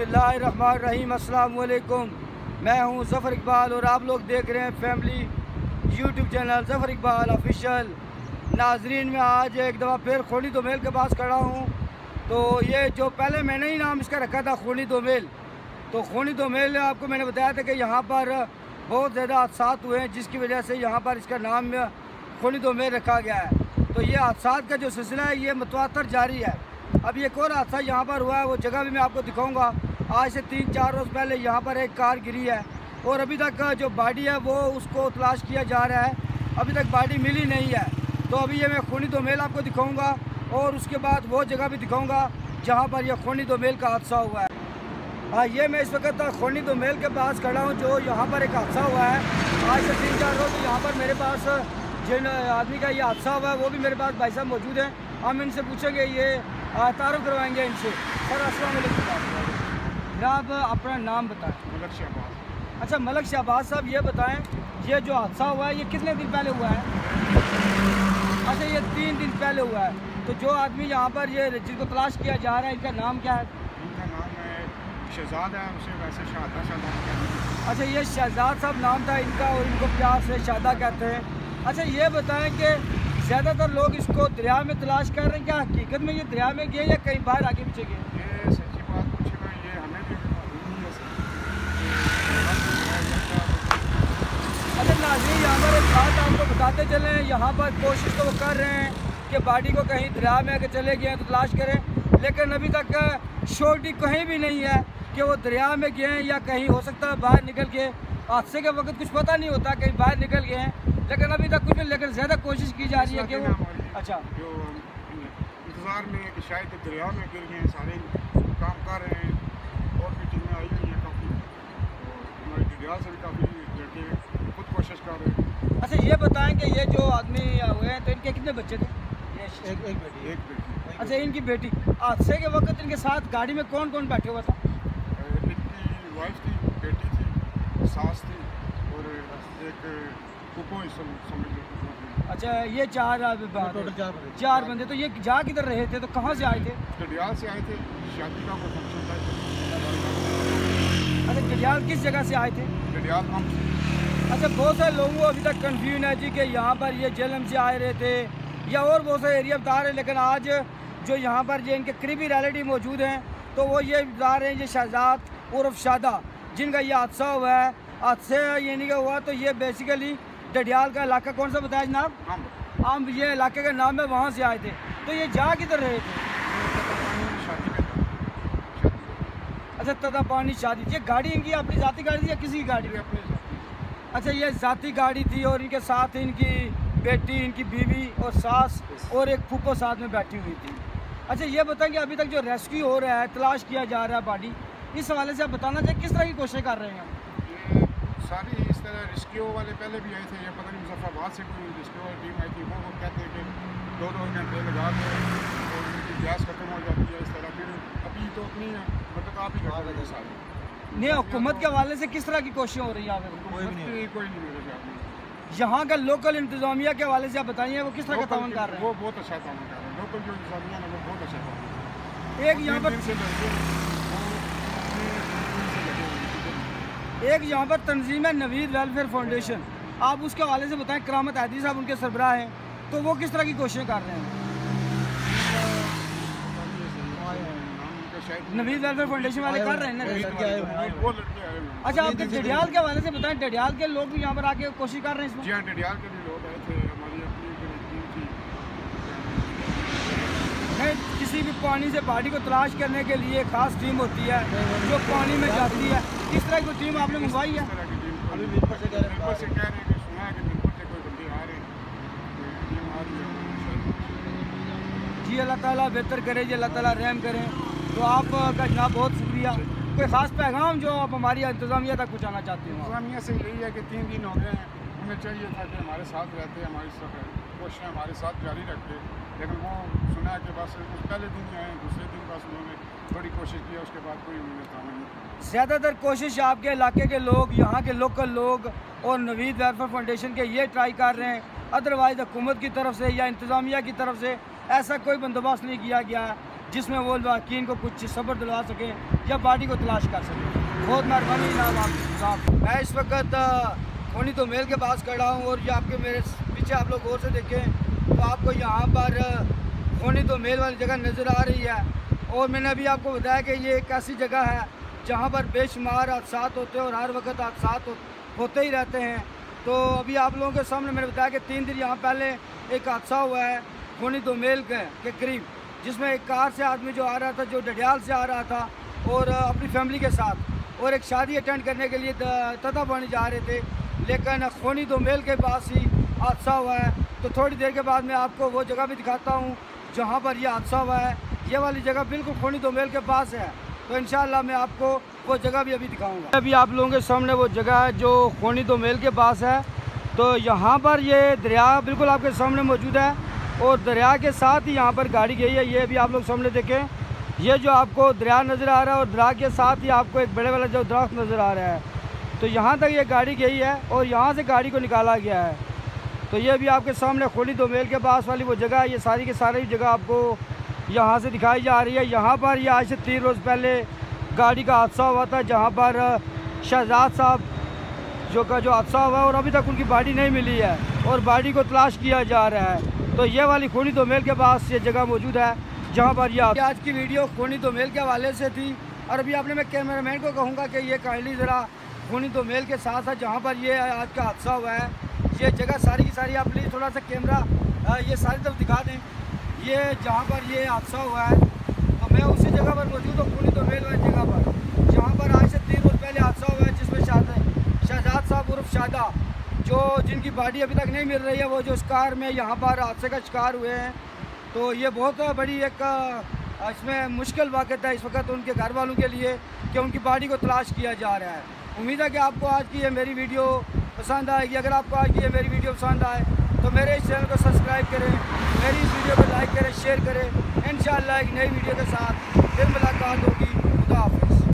اللہ الرحمن الرحیم، السلام علیکم۔ میں ہوں ظفر اقبال اور آپ لوگ دیکھ رہے ہیں family YouTube channel Zafar Iqbal official ناظرین، میں آج ایک دفعہ پھر خونی دو میل کے پاس کھڑا ہوں۔ تو یہ جو پہلے میں نے ہی نام اس کا رکھا تھا، خونی دو میل۔ تو خونی دو میل آپ کو میں نے بتایا تھا کہ یہاں پر بہت زیادہ حادثات ہوئے ہیں، جس کی وجہ سے یہاں پر اس کا نام خونی دو میل رکھا گیا ہے۔ تو یہ حادثات کا جو سلسلہ ہے، یہ متواتر جاری ہے۔ اب ایک اور حادثہ یہاں پر ہوا ہے، وہ جگہ بھی میں آپ کو دکھاؤں گا۔ آج سے تین چار روز پہلے یہاں پر ایک کار گری ہے اور ابھی تک جو باڈی ہے وہ اس کو تلاش کیا جا رہا ہے۔ ابھی تک باڈی ملی نہیں ہے۔ تو ابھی یہ میں خونی دو میل آپ کو دکھاؤں گا اور اس کے بعد وہ جگہ بھی دکھاؤں گا جہاں پر یہ خونی دو میل کا حادثہ ہوا ہے۔ ہاں، یہ میں اس وقت خونی دو میل کے پاس کھڑا ہوں جو یہاں پر ایک حادثہ ہوا ہے۔ آج سے تین چار روز یہاں پر میرے پاس جن آدمی کا یہ حادثہ ہوا ہے وہ بھی میرے پاس بھائی صاحب موجود ہیں۔ ہم ان سے پوچھیں گے یہ تعارف کروائیں گے ان سے۔ سر، السلام علیکم۔ ملک شہباز۔ اچھا ملک شہباز صاحب یہ بتائیں یہ جو حادثہ ہوا ہے یہ کتنے دن پہلے ہوا ہے؟ اچھا یہ تین دن پہلے ہوا ہے۔ تو جو آدمی یہاں پر یہ جن کو تلاش کیا جا رہا ہے ان کا نام کیا ہے؟ ان کا نام ہے شہزاد ہے اسے ویسے شہادہ شہزاد ہیں۔ اچھا یہ شہزاد صاحب نام تھا ان کا اور ان کو پیار سے شادہ کہتے ہیں۔ اچھا یہ بتائیں کہ زیادہ تر لوگ اس کو دریا میں تلاش کر رہے ہیں کیا حقیقت میں یہ دریا میں گئے یا کہیں باہر آگے پیچھے گئے یہ سچی بات پوچھے گا یہ ہمیں بھی معلوم نہیں ہے سر اچھا ناظرین، یہاں پر ایک بات آپ کو بتاتے چلیں، یہاں پر کوشش تو وہ کر رہے ہیں کہ باڈی کو کہیں دریا میں اگر چلے گئے ہیں تو تلاش کریں، لیکن ابھی تک شورٹی کہیں بھی نہیں ہے کہ وہ دریا میں گئے ہیں یا کہیں ہو سکتا ہے باہر نکل کے حادثے کے وقت کچھ پتہ نہیں ہوتا کہیں باہر نکل گئے ہیں، لیکن ابھی تک کچھ نہیں، لیکن زیادہ کوشش کی جا رہی ہے کہ وہ اچھا۔ جو انتظار میں کہ شاید دریا میں گر گئے ہیں، سارے کام کر رہے ہیں، اور بھی ٹیمیں آئی ہوئی ہیں کافی۔ ہماری دریا سے بھی کافی لڑکے کوشش کر رہے ہیں۔ اچھا یہ بتائیں کہ یہ جو آدمی ہوئے ہیں تو ان کے کتنے بچے تھے؟ ایک ایک بیٹی ایک بیٹی۔ اچھا ان کی بیٹی۔ حادثے کے وقت ان کے ساتھ گاڑی میں کون کون بیٹھے ہوا تھا ان کی وائف تھی بیٹی تھی ساس تھی اور ایک سمجھ لو اچھا یہ چار چار بندے تو یہ جا کدھر رہے تھے؟ تو کہاں سے آئے تھے؟ سے آئے تھے شادی کا کوئی فنکشن تھا۔ اچھا گجال کس جگہ سے آئے تھے؟ ہم اچھا بہت سارے لوگوں کو ابھی تک کنفیوژن ہے جی کہ یہاں پر یہ جیلم سے آئے رہے تھے یا اور بہت سارے ایریا بتا رہے ہیں لیکن آج جو یہاں پر جو ان کے قریبی ریلیٹی موجود ہیں تو وہ یہ بتا رہے ہیں یہ شہزاد عرف شادہ جن کا یہ حادثہ ہوا ہے۔ حادثے یعنی کہ ہوا تو یہ بیسیکلی ڈڈیال کا علاقہ کون سا بتایا جناب؟ ہم یہ علاقے کا نام ہے وہاں سے آئے تھے۔ تو یہ جا کدھر رہے تھے؟ اچھا تتا پانی شادی۔ یہ گاڑی ان کی اپنی ذاتی گاڑی تھی یا کسی کی گاڑی؟ ساتھی اچھا یہ ذاتی گاڑی تھی اور ان کے ساتھ ان کی بیٹی، ان کی بیوی اور ساس اور ایک پھوپھو ساتھ میں بیٹھی ہوئی تھی۔ اچھا یہ بتائیں کہ ابھی تک جو ریسکیو ہو رہا ہے، تلاش کیا جا رہا ہے باڈی اس حوالے سے آپ بتانا چاہیں کس طرح کی کوشش کر رہے ہیں یہ ساری اس طرح ریسکیو والے پہلے بھی آئے تھے، یہ پتہ نہیں مظفر آباد سے کوئی ریسکیو والی ٹیم آئی تھی، وہ وہ کہتے ہیں کہ دو دو گھنٹے لگا کے اور ان کی گیس ختم ہو جاتی ہے اس طرح۔ پھر ابھی تو اپنی مدد مطلب آپ ہی کر رہے ہیں ساری نہیں حکومت کے حوالے سے کس طرح کی کوششیں ہو رہی ہیں آپ؟ کوئی بھی نہیں کوئی نہیں میرے خیال میں یہاں کا لوکل انتظامیہ کے حوالے سے آپ بتائیے وہ کس طرح کا تعاون کر رہے وہ بہت اچھا تعاون کر رہے ہیں۔ لوکل جو انتظامیہ ہے وہ بہت اچھا تعاون کر رہے ہیں۔ ایک یہاں پر ہیں ایک یہاں پر تنظیم ہے نوید ویلفیئر فاؤنڈیشن آپ اس کے حوالے سے بتائیں کرامت حیدری صاحب ان کے سربراہ ہیں تو وہ کس طرح کی کوششیں کر رہے ہیں؟ نوید ویلفیئر فاؤنڈیشن والے کر رہے ہیں نا اچھا آپ کے ڈڈیال کے حوالے سے بتائیں ڈڈیال کے لوگ بھی یہاں پر آ کے کوشش کر رہے ہیں اس میں جی ہاں ڈڈیال کے بھی لوگ آئے تھے ہماری اپنی کسی بھی پانی سے باڈی کو تلاش کرنے کے لیے خاص ٹیم ہوتی ہے جو پانی میں جاتی ہے۔ اس طرح کی ٹیم آپ نے منگوائی ہے؟ جی اللہ تعالیٰ بہتر کرے جی اللہ تعالیٰ رحم کریں تو آپ کا جناب بہت شکریہ۔ کوئی خاص پیغام جو آپ ہماری انتظامیہ تک پہنچانا چاہتے ہوں انتظامیہ سے یہی ہے کہ تین دن ہو گئے ہیں۔ انہیں چاہیے تھا کہ ہمارے ساتھ رہتے ہماری کوششیں ہمارے ساتھ جاری رکھتے۔ لیکن وہ سنا ہے کہ بس پہلے دن آئے ہیں دوسرے دن بس انہوں نے بڑی کوشش کی اس کے بعد کوئی انہوں نے تعاون نہیں زیادہ تر کوشش آپ کے علاقے کے لوگ یہاں کے لوکل لوگ اور نوید ویلفیئر فاؤنڈیشن کے یہ ٹرائی کر رہے ہیں۔ ادروائز حکومت کی طرف سے یا انتظامیہ کی طرف سے ایسا کوئی بندوبست نہیں کیا گیا۔ ہے جس میں وہ واقعین کو کچھ صبر دلوا سکیں یا باڈی کو تلاش کر سکیں۔ بہت مہربانی جناب آپ صاحب میں اس وقت کھونی تو میل کے پاس کھڑا ہوں اور یہ آپ کے میرے پیچھے آپ لوگ غور سے دیکھیں تو آپ کو یہاں پر کھونی تو میل والی جگہ نظر آ رہی ہے۔ اور میں نے ابھی آپ کو بتایا کہ یہ ایک ایسی جگہ ہے جہاں پر بے شمار حادثات ہوتے ہیں اور ہر وقت حادثات ہوتے ہی رہتے ہیں۔ تو ابھی آپ لوگوں کے سامنے میں نے بتایا کہ تین دن یہاں پہلے ایک حادثہ ہوا ہے کھونی دو میل کے قریب۔ جس میں ایک کار سے آدمی جو آ رہا تھا، جو ڈڈیال سے آ رہا تھا اور اپنی فیملی کے ساتھ، اور ایک شادی اٹینڈ کرنے کے لیے تتا پانی جا رہے تھے۔ لیکن خونی دو میل کے پاس ہی حادثہ ہوا ہے۔ تو تھوڑی دیر کے بعد میں آپ کو وہ جگہ بھی دکھاتا ہوں جہاں پر یہ حادثہ ہوا ہے۔ یہ والی جگہ بالکل خونی دو میل کے پاس ہے۔ تو انشاءاللہ میں آپ کو وہ جگہ بھی ابھی دکھاؤں گا۔ ابھی آپ لوگوں کے سامنے وہ جگہ ہے جو خونی دو میل کے پاس ہے۔ تو یہاں پر یہ دریا بالکل آپ کے سامنے موجود ہے۔ اور دریا کے ساتھ ہی یہاں پر گاڑی گئی ہے۔ یہ بھی آپ لوگ سامنے دیکھیں۔ یہ جو آپ کو دریا نظر آ رہا ہے اور دریا کے ساتھ ہی آپ کو ایک بڑے والا جو درخت نظر آ رہا ہے۔ تو یہاں تک یہ گاڑی گئی ہے اور یہاں سے گاڑی کو نکالا گیا ہے۔ تو یہ بھی آپ کے سامنے کھولی دو میل کے پاس والی وہ جگہ ہے۔ یہ ساری کی ساری جگہ آپ کو یہاں سے دکھائی جا رہی ہے۔ یہاں پر یہ آج سے تین روز پہلے گاڑی کا حادثہ ہوا تھا، جہاں پر شہزاد صاحب جو کا جو حادثہ ہوا ہے اور ابھی تک ان کی باڈی نہیں ملی ہے اور باڈی کو تلاش کیا جا رہا ہے۔ تو یہ والی کھونی دو میل کے پاس یہ جگہ موجود ہے، جہاں پر یہ آج کی ویڈیو کھونی دو میل کے حوالے سے تھی اور ابھی آپ نے میں کیمرہ مین کو کہوں گا کہ یہ کائنڈلی ذرا کھونی دو میل کے ساتھ ساتھ جہاں پر یہ آج کا حادثہ ہوا ہے۔ یہ جگہ ساری کی ساری آپ پلیز تھوڑا سا کیمرہ یہ ساری طرف دکھا دیں۔ یہ جہاں پر یہ حادثہ ہوا ہے، تو میں اسی جگہ پر موجود ہوں، کھونی دو میل والی جگہ پر۔ جہاں پر آج سے تین روز پہلے حادثہ ہوا ہے، جس میں شاہد شہزاد صاحب عرف شادہ جو جن کی باڈی ابھی تک نہیں مل رہی ہے، وہ جو اس کار میں یہاں پر حادثے کا شکار ہوئے ہیں۔ تو یہ بہت بڑی ایک اس میں مشکل واقع ہے اس وقت ان کے گھر والوں کے لیے کہ ان کی باڈی کو تلاش کیا جا رہا ہے۔ امید ہے کہ آپ کو آج کی یہ میری ویڈیو پسند آئے گی۔ اگر آپ کو آج کی یہ میری ویڈیو پسند آئے تو میرے اس چینل کو سبسکرائب کریں، میری اس ویڈیو کو لائک کریں، شیئر کریں۔ انشاءاللہ ایک نئی ویڈیو کے ساتھ پھر ملاقات ہوگی۔ خدا حافظ۔